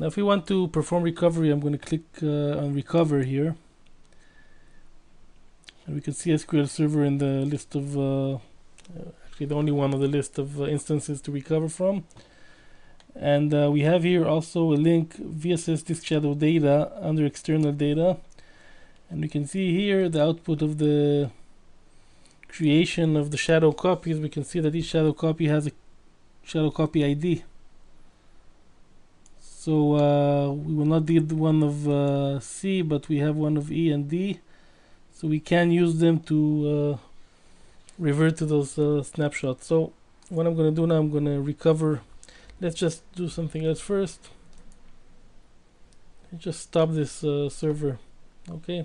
Now if we want to perform recovery, I'm going to click uh, on recover here. And we can see SQL Server in the list of, uh, actually the only one on the list of uh, instances to recover from. And uh, we have here also a link VSS disk shadow data under external data. And we can see here the output of the creation of the shadow copies. We can see that each shadow copy has a shadow copy ID. So uh, we will not get one of uh, C, but we have one of E and D. So we can use them to uh, revert to those uh, snapshots. So what I'm going to do now, I'm going to recover. Let's just do something else first. Just stop this uh, server. Okay.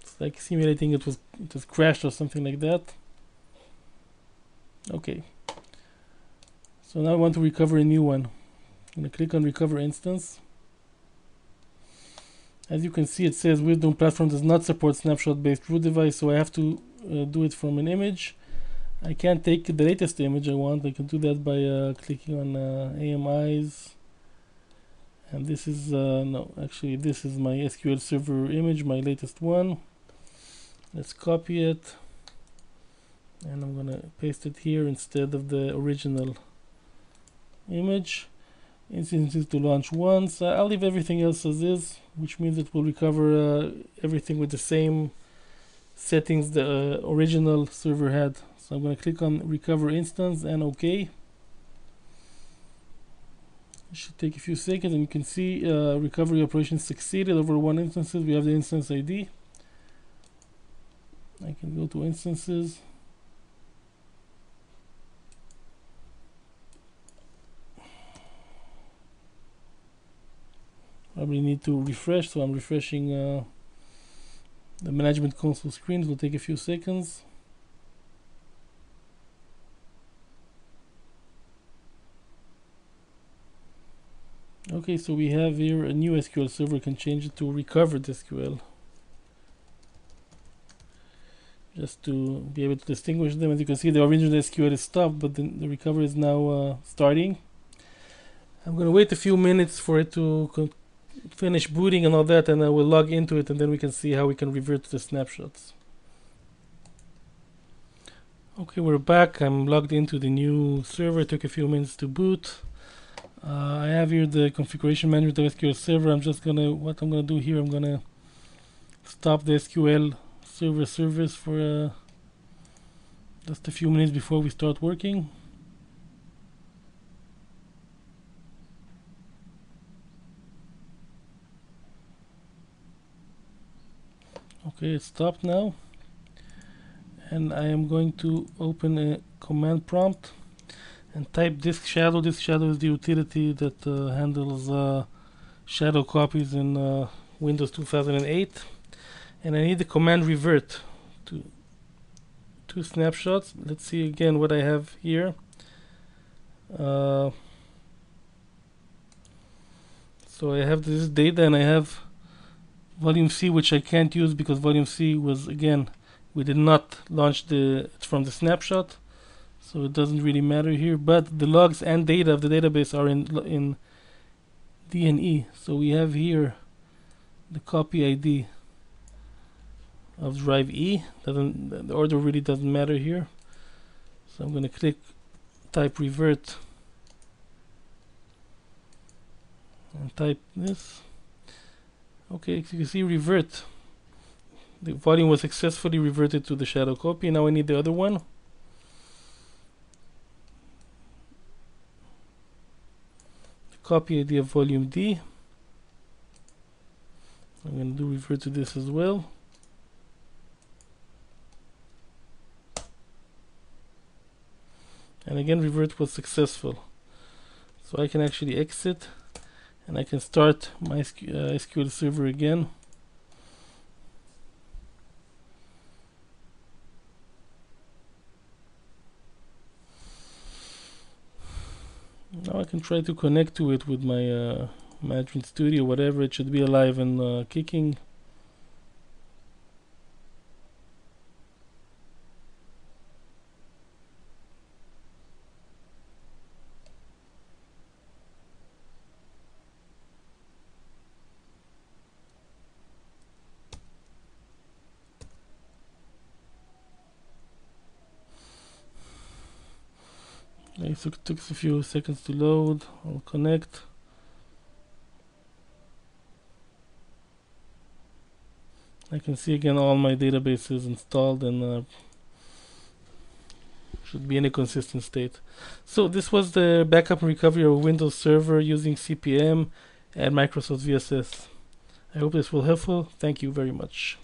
It's like simulating it was it was crashed or something like that. Okay. So now I want to recover a new one. I'm going to click on recover instance. As you can see it says Windows platform does not support snapshot based root device so I have to uh, do it from an image. I can't take the latest image I want. I can do that by uh, clicking on uh, AMIs and this is uh, no actually this is my SQL Server image my latest one. Let's copy it and I'm gonna paste it here instead of the original image instances to launch once. Uh, I'll leave everything else as is which means it will recover uh, everything with the same settings the uh, original server had. So I'm going to click on recover instance and OK. It should take a few seconds and you can see uh, recovery operation succeeded over one instances. We have the instance ID I can go to instances probably need to refresh so I'm refreshing uh, the management console screen it will take a few seconds. Okay so we have here a new SQL server can change it to recovered SQL just to be able to distinguish them. As you can see the original SQL is stopped but the, the recovery is now uh, starting. I'm gonna wait a few minutes for it to finish booting and all that and I will log into it and then we can see how we can revert to the snapshots. Okay, we're back. I'm logged into the new server. It took a few minutes to boot. Uh, I have here the configuration manager of the SQL server. I'm just gonna, what I'm gonna do here, I'm gonna stop the SQL server service for uh, just a few minutes before we start working. Okay it stopped now. And I am going to open a command prompt and type disk shadow. Disk shadow is the utility that uh, handles uh, shadow copies in uh, Windows 2008 and I need the command revert to two snapshots. Let's see again what I have here. Uh, so I have this data and I have volume C which I can't use because volume C was again we did not launch the from the snapshot so it doesn't really matter here but the logs and data of the database are in in DNE so we have here the copy ID of drive E doesn't the order really doesn't matter here so I'm going to click type revert and type this Okay, you can see revert. The volume was successfully reverted to the shadow copy. Now I need the other one. Copy ID of volume D. I'm going to do revert to this as well. And again, revert was successful. So I can actually exit and I can start my SQL uh, server again. Now I can try to connect to it with my uh, management studio whatever it should be alive and uh, kicking it took, a few seconds to load. I'll connect. I can see again all my databases installed and uh, should be in a consistent state. So this was the backup and recovery of Windows Server using CPM and Microsoft VSS. I hope this will helpful. Thank you very much.